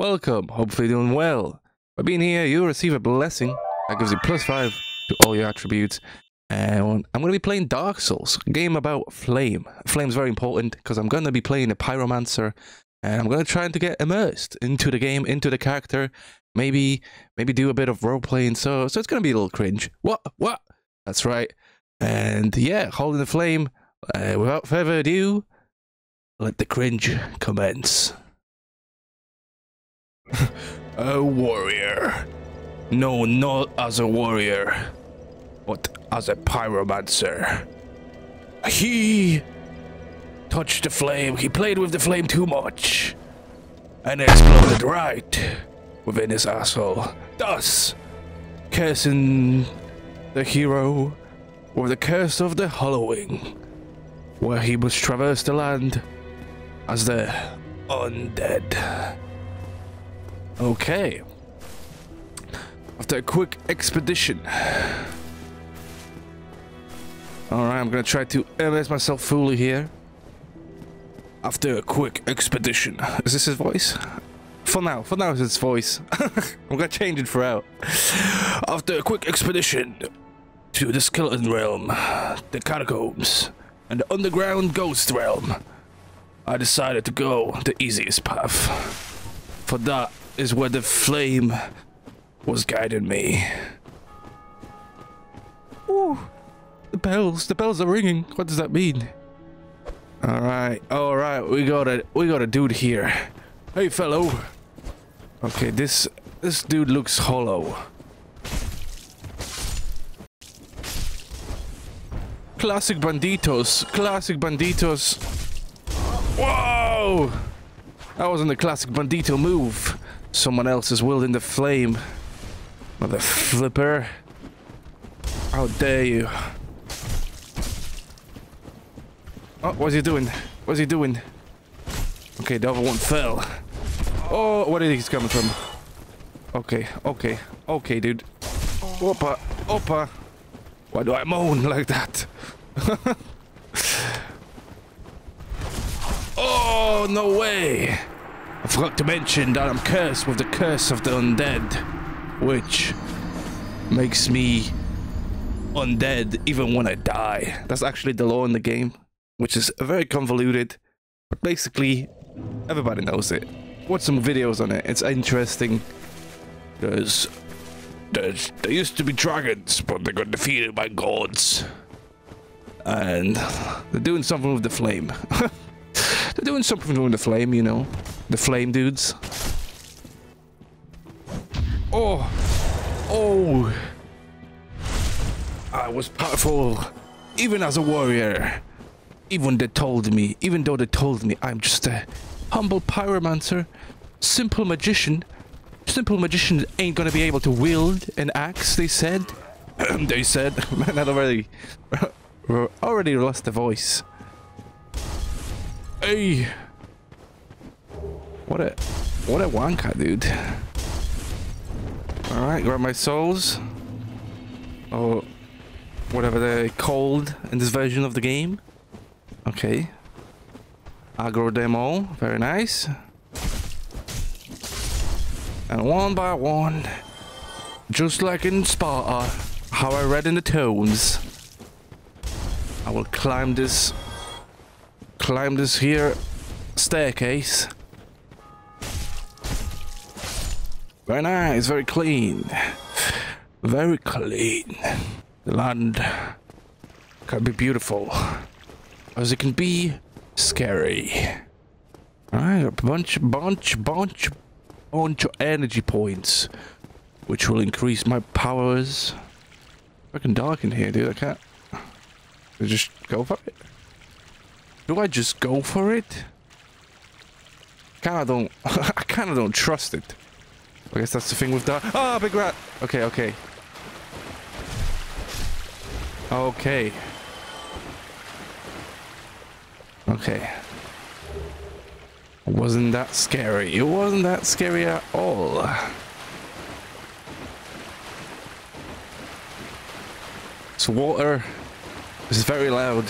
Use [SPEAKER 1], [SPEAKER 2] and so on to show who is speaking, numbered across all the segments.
[SPEAKER 1] Welcome. Hopefully doing well. By being here, you'll receive a blessing that gives you plus five to all your attributes. And I'm going to be playing Dark Souls, game about flame. Flame's very important because I'm going to be playing a pyromancer, and I'm going to try to get immersed into the game, into the character. Maybe, maybe do a bit of role playing. So, so it's going to be a little cringe. What? What? That's right. And yeah, holding the flame. Uh, without further ado, let the cringe commence. a warrior. No, not as a warrior, but as a pyromancer. He touched the flame. He played with the flame too much. And exploded right within his asshole. Thus, cursing the hero with the curse of the Hollowing, where he must traverse the land as the undead. Okay. After a quick expedition. Alright, I'm gonna try to immerse myself fully here. After a quick expedition. Is this his voice? For now, for now it's his voice. I'm gonna change it for throughout. After a quick expedition to the skeleton realm, the catacombs, and the underground ghost realm, I decided to go the easiest path. For that is where the flame was guiding me. Ooh, the bells, the bells are ringing. What does that mean? All right, all right, we got a we got a dude here. Hey, fellow. Okay, this this dude looks hollow. Classic banditos, classic banditos. Whoa! That wasn't a classic bandito move. Someone else is wielding the flame. Mother flipper. How dare you? Oh, what's he doing? What's he doing? Okay, the other one fell. Oh, where did he coming from? Okay, okay, okay, dude. Opa, opa. Why do I moan like that? oh, no way. Forgot to mention that I'm cursed with the curse of the undead, which makes me undead even when I die. That's actually the law in the game, which is very convoluted, but basically everybody knows it. Watch some videos on it. It's interesting. There's, there's there used to be dragons, but they got defeated by gods, and they're doing something with the flame. they're doing something with the flame, you know, the flame dudes. Oh, oh. I was powerful, even as a warrior. Even they told me, even though they told me I'm just a humble pyromancer, simple magician. Simple magician ain't gonna be able to wield an axe, they said. they said, man, I already, already lost the voice. Hey. What a, what a wanka, dude. Alright, grab my souls. Oh, whatever they're called in this version of the game. Okay. Aggro them all. Very nice. And one by one, just like in Sparta, how I read in the tomes, I will climb this, climb this here staircase. Very nice, very clean. Very clean. The land can be beautiful, as it can be scary. Alright, a bunch, bunch, bunch, bunch of energy points, which will increase my powers. Fucking dark in here, dude. I can't. I just go for it. Do I just go for it? Kinda don't. I kinda don't trust it. I guess that's the thing with that. Ah, oh, big rat. Okay, okay. Okay. Okay. Wasn't that scary. It wasn't that scary at all. This water is very loud.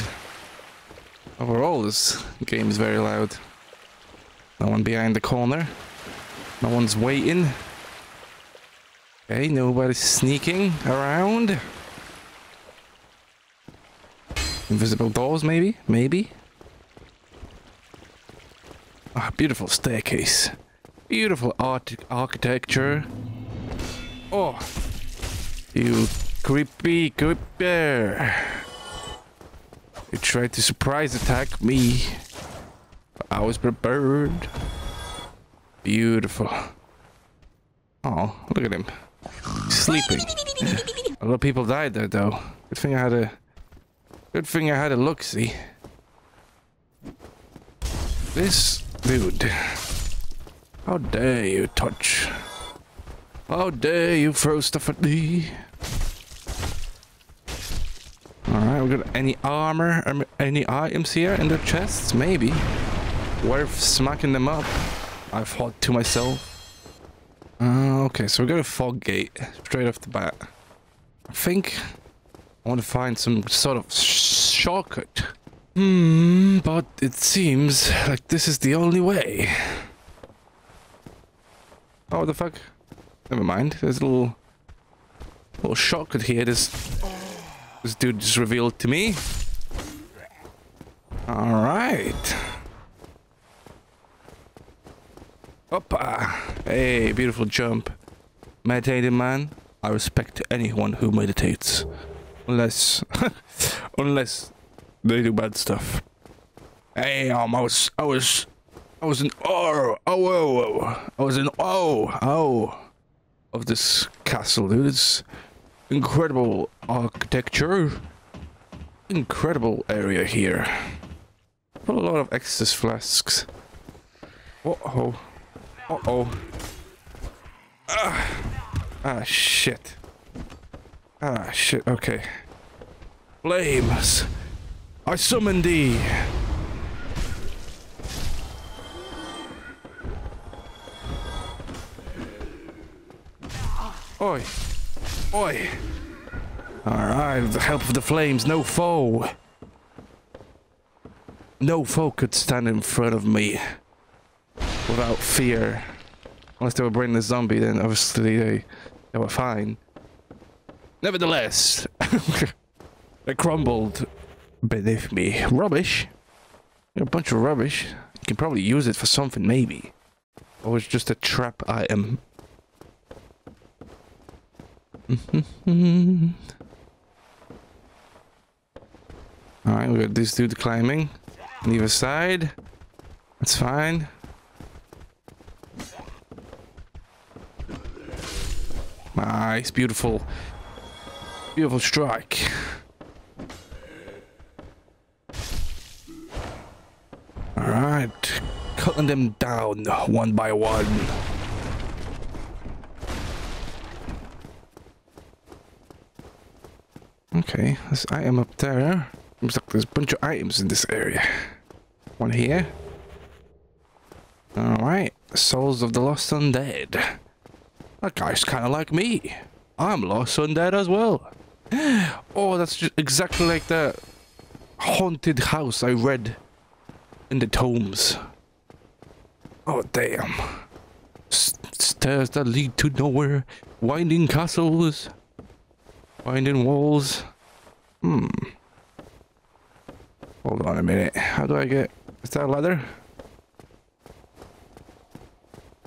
[SPEAKER 1] Overall, this game is very loud. No one behind the corner. No one's waiting. Okay, nobody's sneaking around. Invisible doors, maybe? Maybe? Ah, beautiful staircase. Beautiful art architecture. Oh, you creepy creeper. You tried to surprise attack me. I was prepared. Beautiful. Oh, look at him. Sleeping. a lot of people died there though. Good thing I had a good thing I had a look see. This dude. How dare you touch? How dare you throw stuff at me? Alright, we got any armor, um, any items here in their chests? Maybe. Worth smacking them up. I thought to myself. Uh, okay, so we got a fog gate straight off the bat. I think I want to find some sort of shortcut. Hmm, but it seems like this is the only way. Oh, the fuck? Never mind. There's a little, little shortcut here. This, this dude just revealed to me. All right. Hoppa. Hey, beautiful jump. Meditating man. I respect anyone who meditates. Unless, unless they do bad stuff. Hey, um, I was, I was, I was in oh, oh, oh, I was in oh, oh, of this castle, dude. It's incredible architecture, incredible area here. A lot of excess flasks. Uh oh, uh oh. Ah, ah, shit. Ah, shit. Okay. Flames. I summon thee. Oi. Oi. Alright, with the help of the flames, no foe. No foe could stand in front of me without fear. Unless they were bringing the zombie, then obviously they, they were fine. Nevertheless, they crumbled beneath me. Rubbish? A bunch of rubbish. You can probably use it for something, maybe. Or it's just a trap item. Alright, we got this dude climbing. On either side. That's fine. Nice, beautiful. Beautiful strike. Alright, cutting them down one by one. Okay, this item up there. Looks like there's a bunch of items in this area. One here. Alright, Souls of the Lost Undead. That guy's kind of like me. I'm Lost Undead as well. Oh, that's just exactly like the haunted house I read in the tomes. Oh, damn. S stairs that lead to nowhere. Winding castles. Winding walls. Hmm. Hold on a minute. How do I get... Is that leather?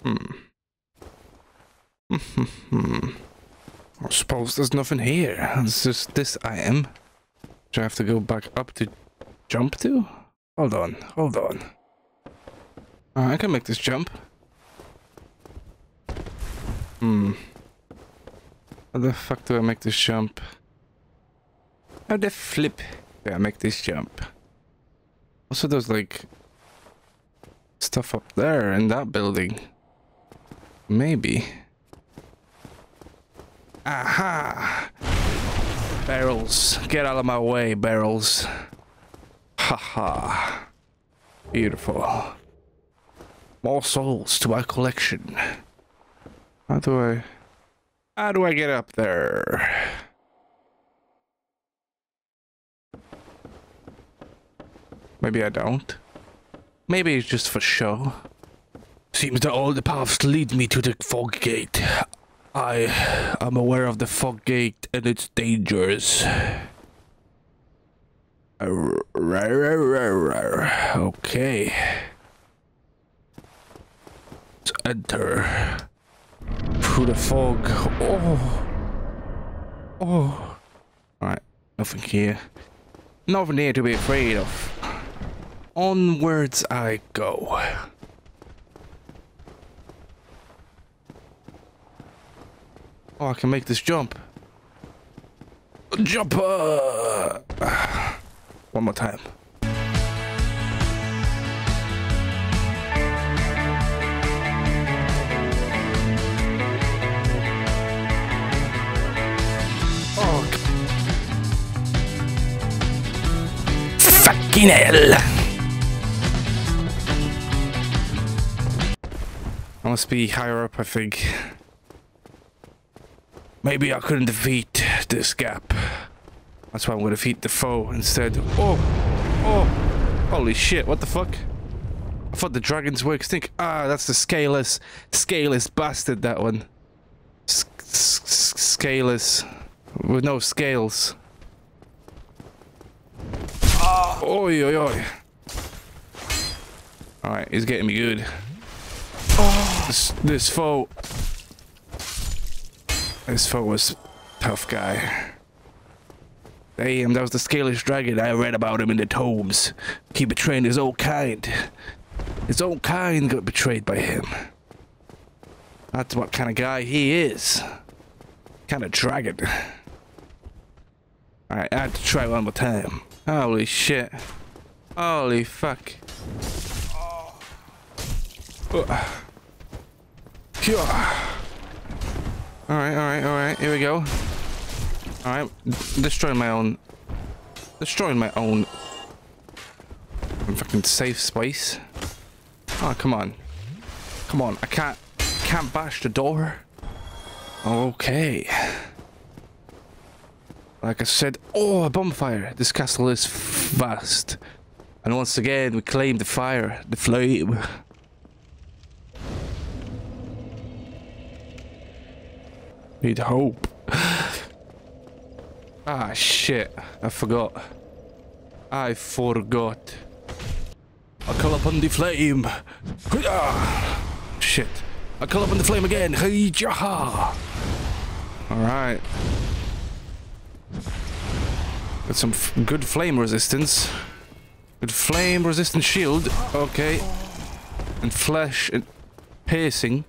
[SPEAKER 1] Hmm. Hmm. I suppose there's nothing here. It's just this item. Do I have to go back up to jump to? Hold on, hold on. Uh, I can make this jump. Hmm. How the fuck do I make this jump? How the flip I make this jump? Also, there's like stuff up there in that building. Maybe. Aha! Barrels. Get out of my way, barrels. Haha. Beautiful. More souls to my collection. How do I... How do I get up there? Maybe I don't. Maybe it's just for show. Seems that all the paths lead me to the fog gate. I am aware of the fog gate and its dangers. Okay. Let's enter through the fog. Oh. Oh. Alright, nothing here. Nothing here to be afraid of. Onwards I go. Oh, I can make this jump. Jump! Uh, one more time. Fucking hell! Must be higher up, I think. Maybe I couldn't defeat this gap. That's why I'm gonna defeat the foe instead. Oh! Oh! Holy shit, what the fuck? I thought the dragons were extinct. Ah, that's the scaleless, scaleless bastard, that one. S scaleless. With no scales. Oh, oi, oi, oi. Alright, he's getting me good. Oh, this, this foe. This foe was tough guy. Damn, that was the scaleless dragon. I read about him in the tomes. He betrayed his own kind. His own kind got betrayed by him. That's what kind of guy he is. Kind of dragon. Alright, I have to try one more time. Holy shit. Holy fuck. Oh. Uh. Alright, alright, alright. Here we go. Alright. Destroying my own... Destroying my own... Fucking safe space. Oh, come on. Come on. I can't... Can't bash the door. Okay. Like I said... Oh, a bonfire. This castle is vast. And once again, we claim the fire. The flame. Need hope. ah, shit. I forgot. I forgot. I call upon the flame. Shit. I call upon the flame again. Alright. Got some good flame resistance. Good flame resistant shield. Okay. And flesh and piercing.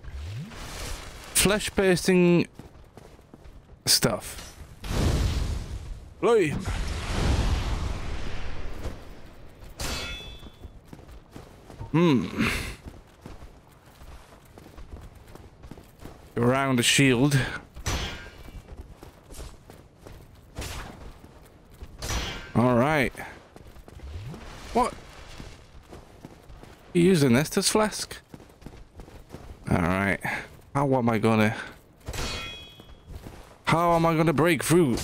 [SPEAKER 1] Flesh piercing stuff. Flame. Hmm. Around the shield. All right. What? You using Estus flask? All right. How am I gonna? How am I gonna break through?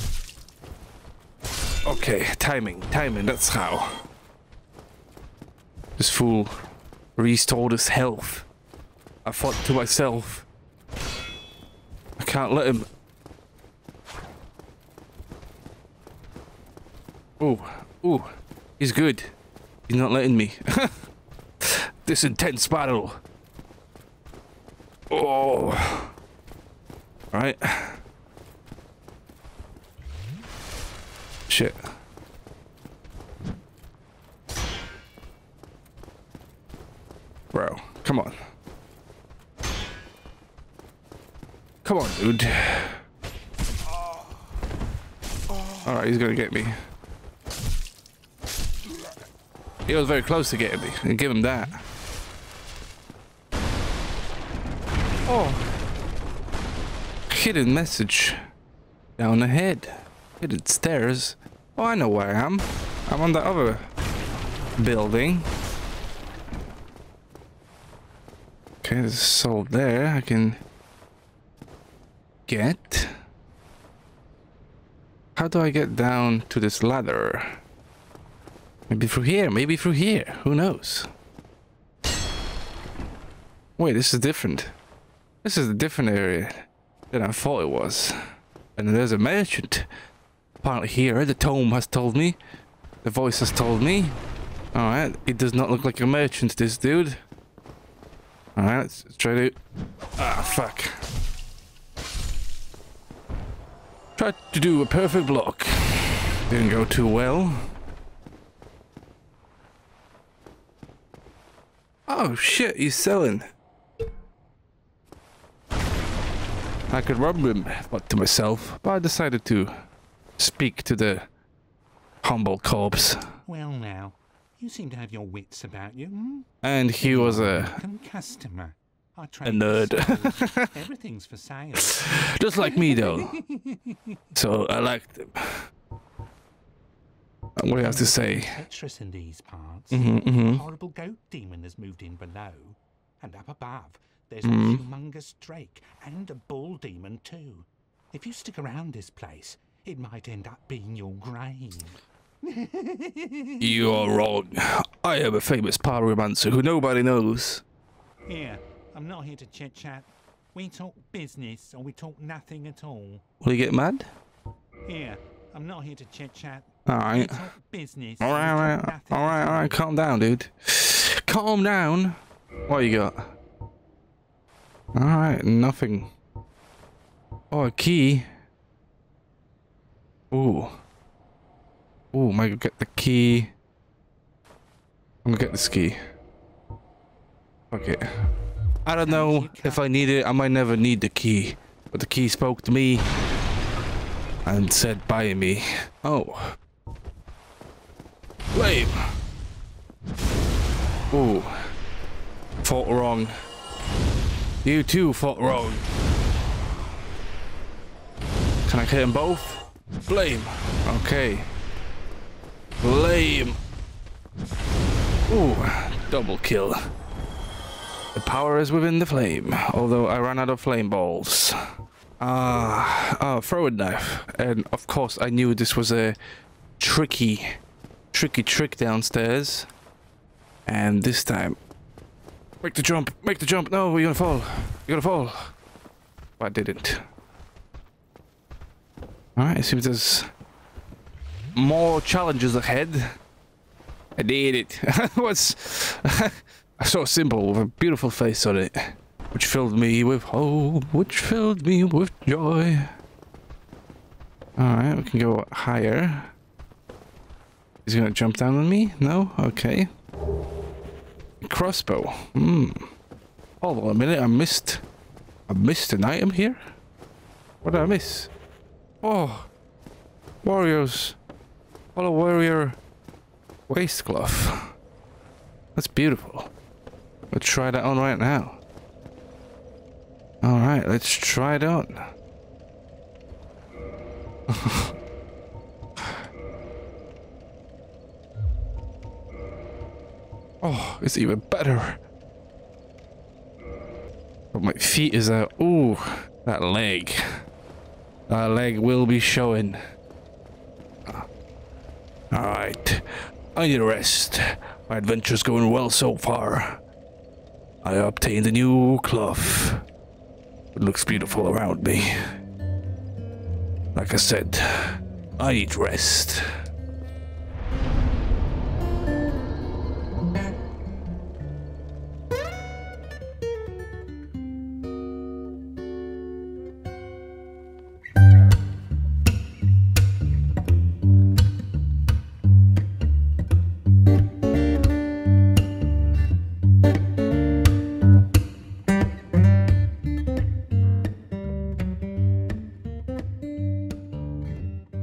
[SPEAKER 1] Okay, timing, timing, that's how. This fool restored his health. I thought to myself, I can't let him. Oh, oh, he's good. He's not letting me. this intense battle. Oh. Right. Shit. Bro, come on. Come on, dude. Alright, he's gonna get me. He was very close to getting me, and give him that. Oh. Hidden message. Down ahead. Hidden stairs. Oh, I know where I am. I'm on the other building. Okay, there's a soul there I can get. How do I get down to this ladder? Maybe through here, maybe through here. Who knows? Wait, this is different. This is a different area than I thought it was. And there's a merchant. Apparently here, the tome has told me. The voice has told me. Alright, it does not look like a merchant, this dude. Alright, let's try to... Ah, fuck. Tried to do a perfect block. Didn't go too well. Oh shit, he's selling. I could rob him, but to myself. But I decided to speak to the humble corpse.
[SPEAKER 2] Well now, you seem to have your wits about you. Hmm?
[SPEAKER 1] And he was a
[SPEAKER 2] customer.
[SPEAKER 1] A nerd.
[SPEAKER 2] Everything's for sale.
[SPEAKER 1] Just like me though. So I like him. What do you have to say?
[SPEAKER 2] Tetris in these parts.
[SPEAKER 1] Mm -hmm,
[SPEAKER 2] A
[SPEAKER 1] mhm.
[SPEAKER 2] horrible goat demon has moved in below. And up above, there's
[SPEAKER 1] Mhm.
[SPEAKER 2] a humongous drake and a bull demon too. If you stick around this place, it might end up being your grave.
[SPEAKER 1] You are wrong. I am a famous pyromancer who nobody knows.
[SPEAKER 2] Here, I'm not here to chit chat. We talk business or we talk nothing at all.
[SPEAKER 1] Will you get mad?
[SPEAKER 2] Here, I'm not here to chit chat.
[SPEAKER 1] Alright.
[SPEAKER 2] Business.
[SPEAKER 1] Alright, alright. Alright, alright. calm down, dude. Calm down. What you got? Alright, nothing. Oh, a key. Ooh. Ooh, am I gonna get the key? I'm gonna get this key. Fuck it. I don't know if I need it. I might never need the key. But the key spoke to me and said buy me. Oh. Flame. Ooh. Fought wrong. You too fought wrong. Can I hit them both? Flame. Okay. Flame. Ooh. Double kill. The power is within the flame, although I ran out of flame balls. Ah, oh, throwing knife. And of course I knew this was a tricky tricky trick downstairs. And this time, make the jump, make the jump. No, you're gonna fall. You're gonna fall. I didn't. Alright, seems there's more challenges ahead. I did it. it was so simple with a beautiful face on it, which filled me with hope, which filled me with joy. Alright, we can go higher. He's gonna jump down on me? No? Okay. Crossbow. Hmm. Hold on a minute, I missed... I missed an item here? What did I miss? Oh! Warriors. Hollow warrior waistcloth. That's beautiful. Let's try that on right now. Alright, let's try it on. Oh, it's even better. But my feet is out. Ooh, that leg. That leg will be showing. Alright. I need a rest. My adventure's going well so far. I obtained a new cloth. It looks beautiful around me. Like I said, I need rest.